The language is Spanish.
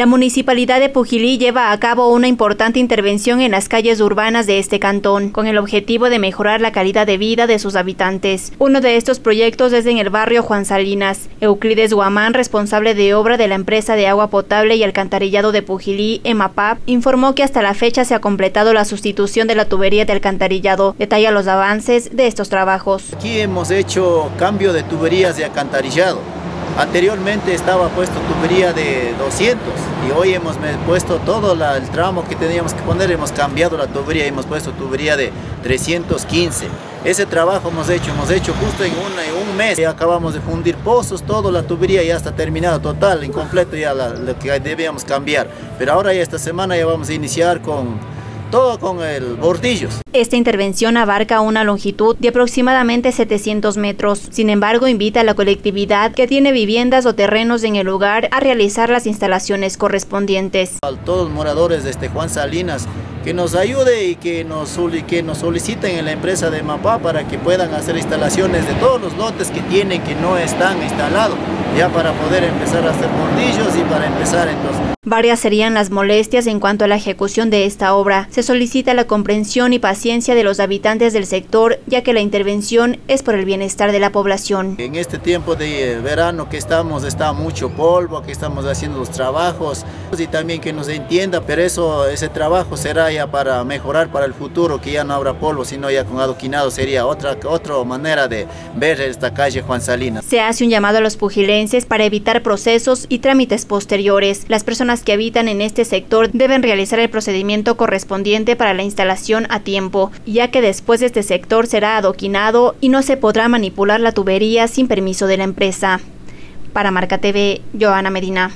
La municipalidad de Pujilí lleva a cabo una importante intervención en las calles urbanas de este cantón, con el objetivo de mejorar la calidad de vida de sus habitantes. Uno de estos proyectos es en el barrio Juan Salinas. Euclides Guamán, responsable de obra de la empresa de agua potable y alcantarillado de Pujilí, EMAPAP, informó que hasta la fecha se ha completado la sustitución de la tubería de alcantarillado. Detalla los avances de estos trabajos. Aquí hemos hecho cambio de tuberías de alcantarillado Anteriormente estaba puesto tubería de 200 y hoy hemos puesto todo el tramo que teníamos que poner, hemos cambiado la tubería, hemos puesto tubería de 315. Ese trabajo hemos hecho, hemos hecho justo en, un mes. Y acabamos de fundir pozos, toda la tubería ya está terminada, total, incompleto ya lo que debíamos cambiar. Pero ahora ya esta semana ya vamos a iniciar con todo con el bordillos. Esta intervención abarca una longitud de aproximadamente 700 metros. Sin embargo, invita a la colectividad que tiene viviendas o terrenos en el lugar a realizar las instalaciones correspondientes. A todos los moradores de este Juan Salinas, que nos ayude y que nos, que nos soliciten en la empresa de MAPA para que puedan hacer instalaciones de todos los lotes que tienen que no están instalados, ya para poder empezar a hacer bordillos y para empezar entonces. Varias serían las molestias en cuanto a la ejecución de esta obra. Se solicita la comprensión y paciencia de los habitantes del sector, ya que la intervención es por el bienestar de la población. En este tiempo de verano que estamos, está mucho polvo, que estamos haciendo los trabajos y también que nos entienda, pero eso, ese trabajo será ya para mejorar para el futuro, que ya no habrá polvo, sino ya con adoquinado sería otra, otra manera de ver esta calle Juan Salinas. Se hace un llamado a los pugilenses para evitar procesos y trámites posteriores. Las que habitan en este sector deben realizar el procedimiento correspondiente para la instalación a tiempo, ya que después este sector será adoquinado y no se podrá manipular la tubería sin permiso de la empresa. Para Marca TV, Joana Medina.